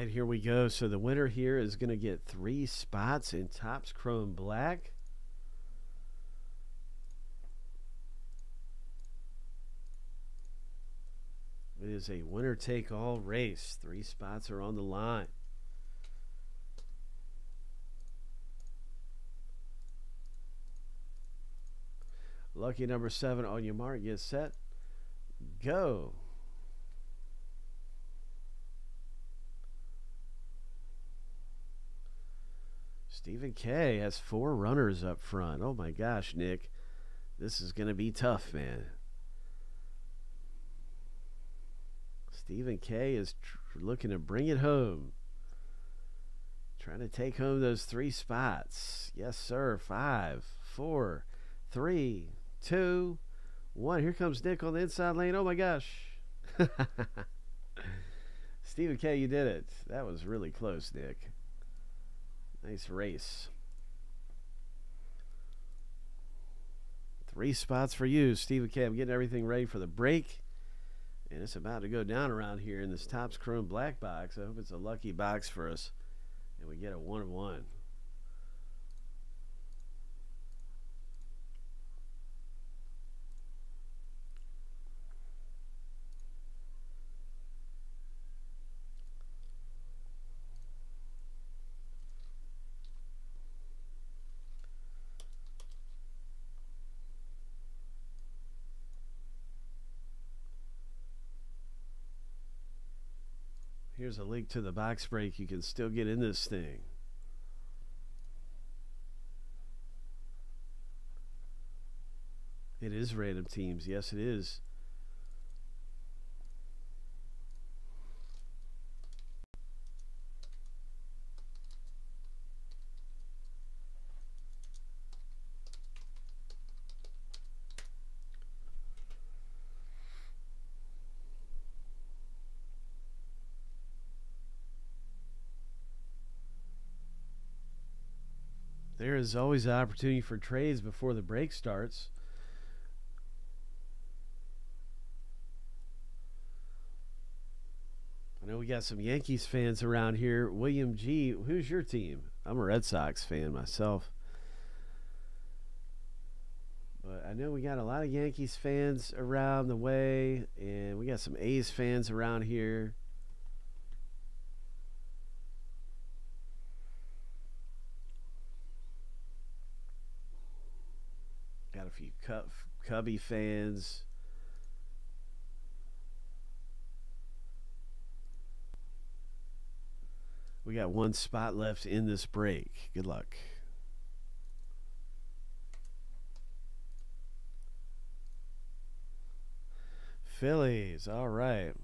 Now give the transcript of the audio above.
right, here we go. So the winner here is going to get three spots in Topps Chrome Black. It is a winner take all race. Three spots are on the line. Lucky number seven on your mark. Get set. Go. Stephen K has four runners up front. Oh my gosh, Nick. This is going to be tough, man. Stephen K is looking to bring it home. Trying to take home those three spots. Yes, sir. Five, four, three, two, one. Here comes Nick on the inside lane. Oh my gosh. Stephen K, you did it. That was really close, Nick. Nice race. Three spots for you, Stephen K. I'm getting everything ready for the break. And it's about to go down around here in this Topps Chrome Black box. I hope it's a lucky box for us. And we get a one one. Here's a link to the box break. You can still get in this thing. It is random teams. Yes, it is. There is always an opportunity for trades before the break starts. I know we got some Yankees fans around here. William G, who's your team? I'm a Red Sox fan myself. But I know we got a lot of Yankees fans around the way, and we got some A's fans around here. A few Cub, Cubby fans. We got one spot left in this break. Good luck. Phillies. All right.